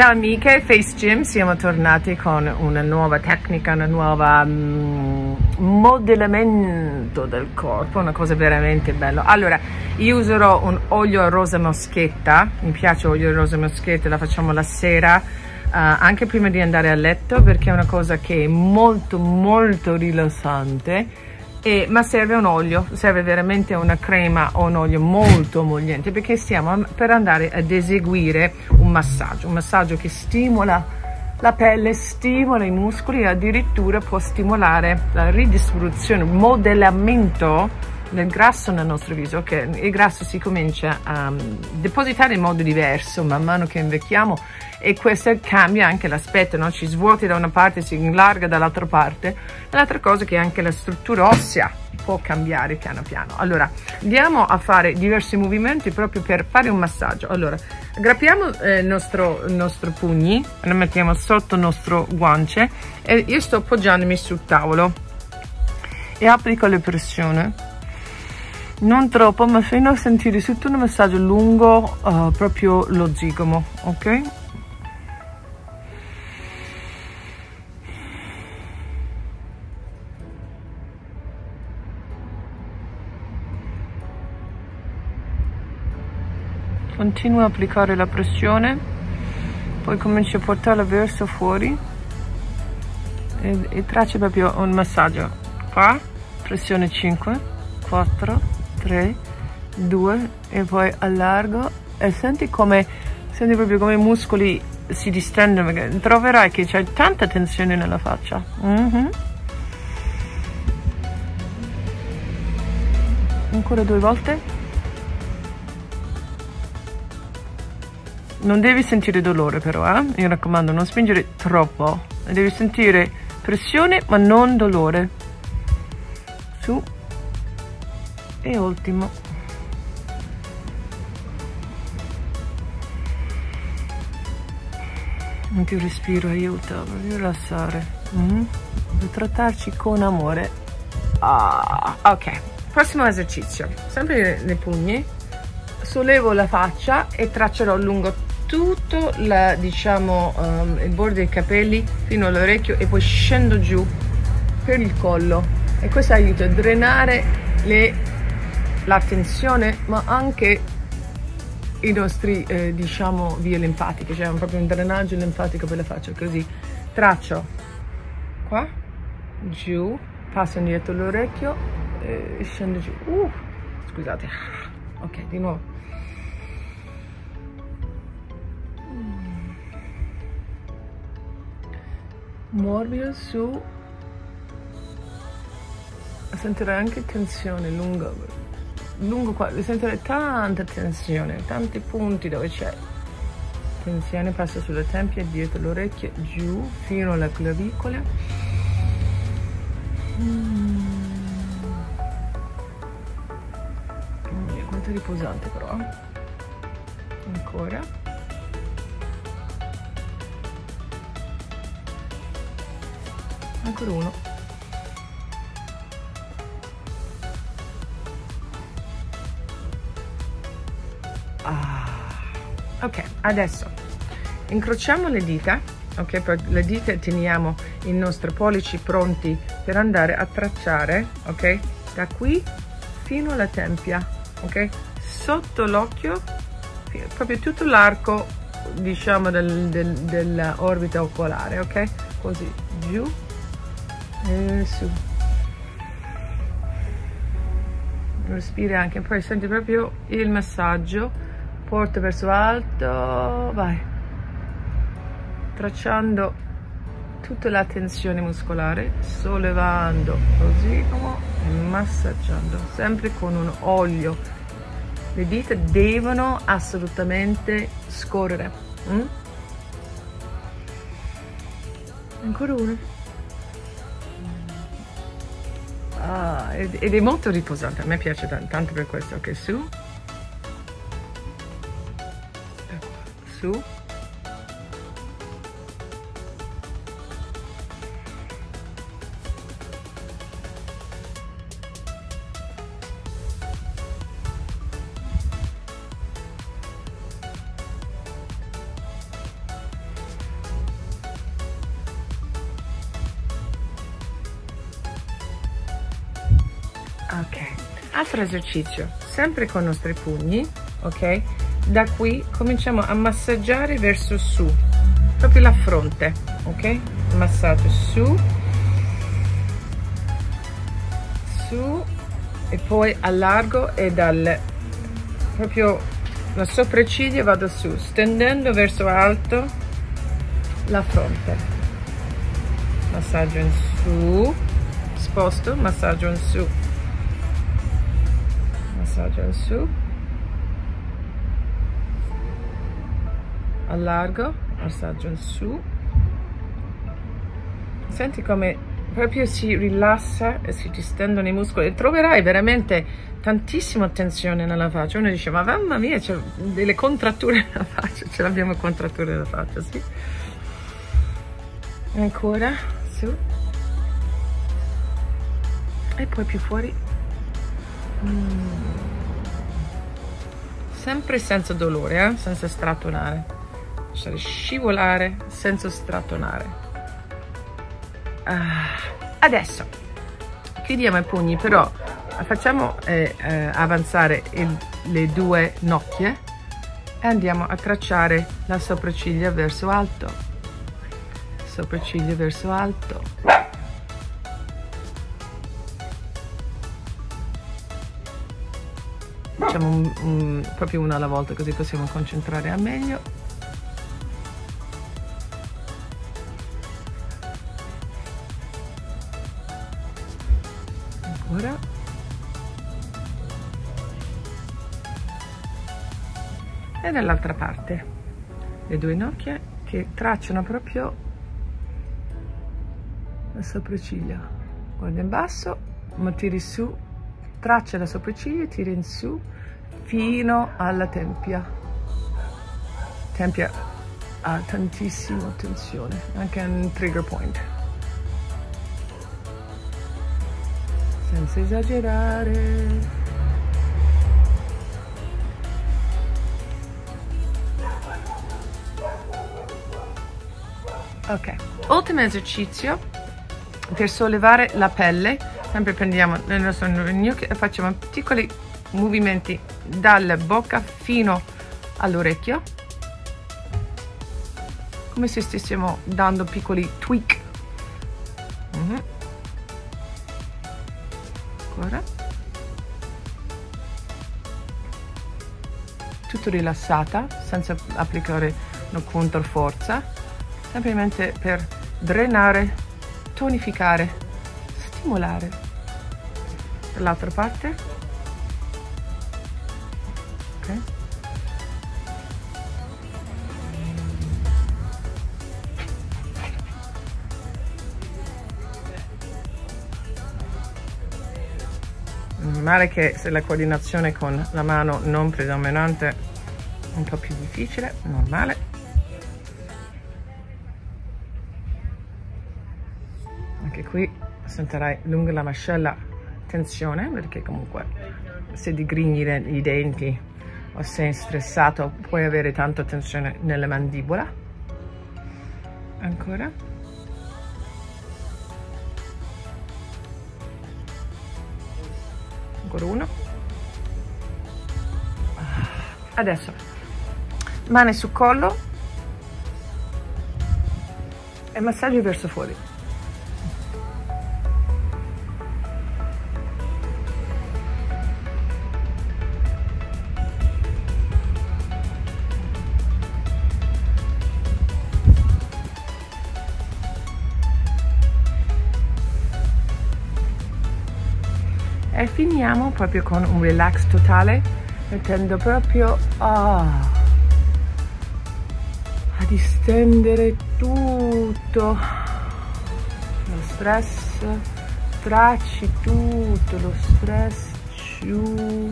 Ciao amiche, Face Gym, siamo tornati con una nuova tecnica, una nuova mm, modellamento del corpo, una cosa veramente bella. Allora, io userò un olio rosa moschetta, mi piace l'olio rosa moschetta, la facciamo la sera, uh, anche prima di andare a letto, perché è una cosa che è molto molto rilassante e, ma serve un olio, serve veramente una crema o un olio molto emolliente perché stiamo per andare ad eseguire un massaggio, un massaggio che stimola la pelle, stimola i muscoli e addirittura può stimolare la ridistribuzione, il modellamento del grasso nel nostro viso, che il grasso si comincia a depositare in modo diverso man mano che invecchiamo e questo cambia anche l'aspetto, no? ci svuoti da una parte, si allarga dall'altra parte. L'altra cosa è che anche la struttura ossea può cambiare piano piano. Allora, andiamo a fare diversi movimenti proprio per fare un massaggio. Allora, aggrappiamo eh, il nostro, nostro pugni, lo mettiamo sotto il nostro guance e io sto appoggiandomi sul tavolo e applico le pressioni non troppo ma fino a sentire tutto un massaggio lungo uh, proprio lo zigomo ok? Continua a applicare la pressione poi cominci a portarla verso fuori e, e tracci proprio un massaggio qua pressione 5 4 3 2 e poi allargo e senti come senti proprio come i muscoli si distendono troverai che c'è tanta tensione nella faccia mm -hmm. ancora due volte non devi sentire dolore però, eh? Mi raccomando, non spingere troppo. Devi sentire pressione ma non dolore. Su. E ultimo. Anche il respiro aiuta a rilassare. Mm? Per trattarci con amore. Ah, ok. Prossimo esercizio. Sempre nei pugni. Sollevo la faccia e traccerò lungo tutto la, diciamo, um, il bordo dei capelli fino all'orecchio e poi scendo giù per il collo e questo aiuta a drenare le, la tensione ma anche i nostri eh, diciamo vie linfatiche cioè proprio un drenaggio linfatico per la faccia così. Traccio. Qua giù passo indietro l'orecchio e scendo giù. Uh, scusate. Ok di nuovo. Morbido su. Sentirai anche tensione lungo lungo qua sentirai tanta tensione tanti punti dove c'è. Tensione passa sulla tempia dietro l'orecchio giù fino alla clavicola. Mm. quanto è riposante però ancora. Ancora uno ah, ok adesso. Incrociamo le dita ok per le dita teniamo i nostri pollici pronti per andare a tracciare ok da qui fino alla tempia ok sotto l'occhio proprio tutto l'arco diciamo del, del, dell'orbita oculare ok così giù e su. Respiri anche poi senti proprio il massaggio porta verso alto vai tracciando tutta la tensione muscolare sollevando così e massaggiando sempre con un olio le dita devono assolutamente scorrere mm? ancora uno Ah, ed, è molto riposante, a me piace tanto per questo. Ok, su. su. Ok altro esercizio sempre con i nostri pugni ok? Da qui cominciamo a massaggiare verso su proprio la fronte ok? Massaggio su su e poi allargo e dal proprio la sopracciglia vado su stendendo verso alto la fronte. Massaggio in su sposto massaggio in su. Massaggio in su allargo massaggio in su. Senti come proprio si rilassa e si distendono i muscoli. E troverai veramente tantissima tensione nella faccia. Uno dice ma mamma mia c'è delle contratture nella faccia. Ce l'abbiamo contratture nella faccia sì. Ancora su. E poi più fuori. Mm. sempre senza dolore eh? senza strattonare lasciare scivolare senza strattonare. Ah, adesso. Chiudiamo i pugni però facciamo eh, eh, avanzare il, le due nocchie e andiamo a tracciare la sopracciglia verso alto. Sopracciglia verso alto. Facciamo un, un, proprio una alla volta così possiamo concentrare a meglio ora. E dall'altra parte. Le due nocchie che tracciano proprio la sopracciglia guarda in basso ma tiri su traccia la sopracciglia tiri in su fino alla tempia. Tempia ha tantissima tensione anche un trigger point senza esagerare. Ok, ultimo esercizio per sollevare la pelle, sempre prendiamo nel nostro gnocchi e facciamo piccoli movimenti dalla bocca fino all'orecchio, come se stessimo dando piccoli tweak. Mm -hmm ancora. Tutto rilassata senza applicare una controforza semplicemente per drenare tonificare stimolare. Dall'altra parte. Ok normale che se la coordinazione con la mano non predominante è un po' più difficile, normale. Anche qui sentirai lungo la mascella tensione perché comunque se digrigni i denti o sei stressato puoi avere tanta tensione nella mandibola. Ancora. Ancora uno. Adesso. Mani sul collo e massaggio verso fuori e finiamo proprio con un relax totale mettendo proprio oh, a distendere tutto lo stress tracci tutto lo stress giù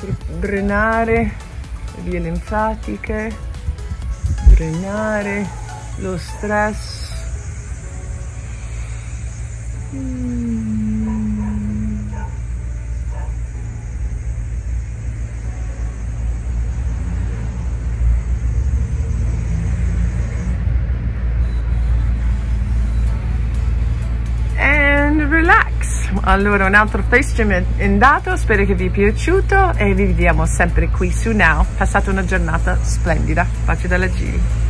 per drenare le vie linfatiche drenare lo stress. Allora un altro face gym andato spero che vi è piaciuto e vi vediamo sempre qui su Now. Passate una giornata splendida. Bacio dalla Giri